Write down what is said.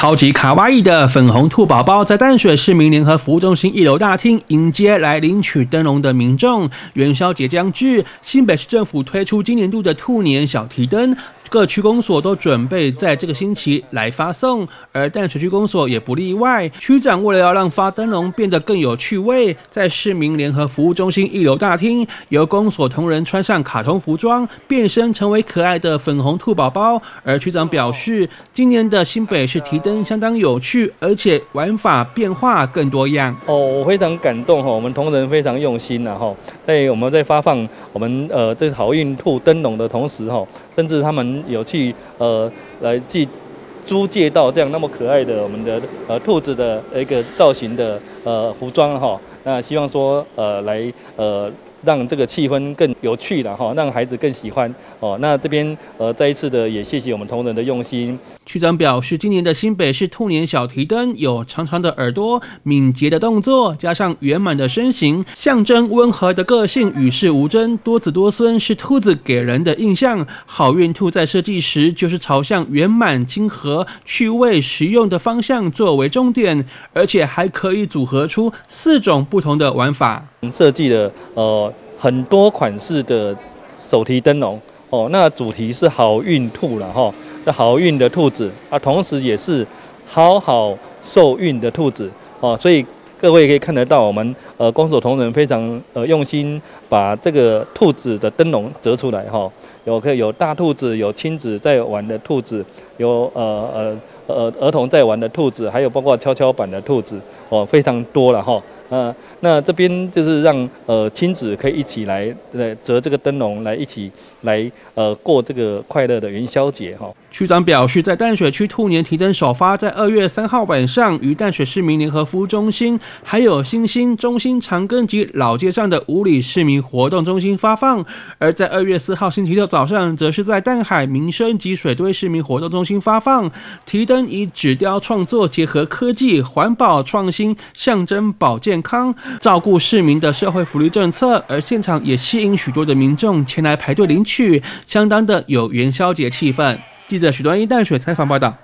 超级卡哇伊的粉红兔宝宝在淡水市民联合服务中心一楼大厅迎接来领取灯笼的民众。元宵节将至，新北市政府推出今年度的兔年小提灯。各区公所都准备在这个星期来发送，而淡水区公所也不例外。区长为了要让发灯笼变得更有趣味，在市民联合服务中心一楼大厅，由公所同仁穿上卡通服装，变身成为可爱的粉红兔宝宝。而区长表示，今年的新北市提灯相当有趣，而且玩法变化更多样。哦，我非常感动哈，我们同仁非常用心呐哈，在我们在发放我们呃这好运兔灯笼的同时哈，甚至他们。有去呃来去租借到这样那么可爱的我们的呃兔子的一个造型的呃服装哈，那希望说呃来呃。让这个气氛更有趣了哈，让孩子更喜欢哦。那这边呃再一次的也谢谢我们同仁的用心。区长表示，今年的新北市兔年小提灯有长长的耳朵、敏捷的动作，加上圆满的身形，象征温和的个性、与世无争、多子多孙，是兔子给人的印象。好运兔在设计时就是朝向圆满、亲和、趣味、实用的方向作为重点，而且还可以组合出四种不同的玩法。设计的呃很多款式的手提灯笼。哦，那主题是好运兔了哈，那好运的兔子啊，同时也是好好受孕的兔子。哦，所以各位可以看得到我们呃光手同仁非常呃用心把这个兔子的灯笼折出来哈，有可以有大兔子，有亲子在玩的兔子，有呃呃呃儿童在玩的兔子，还有包括跷跷板的兔子哦，非常多了哈。呃，那这边就是让呃亲子可以一起来来折这个灯笼，来一起来呃过这个快乐的元宵节哈。区长表示，在淡水区兔年提灯首发，在二月三号晚上于淡水市民联合服务中心，还有新兴中心长庚及老街上的五里市民活动中心发放；而在二月四号星期六早早上，则是在淡海民生及水堆市民活动中心发放。提灯以纸雕创作结合科技、环保创新，象征保健康、照顾市民的社会福利政策。而现场也吸引许多的民众前来排队领取，相当的有元宵节气氛。记者许端一淡水采访报道。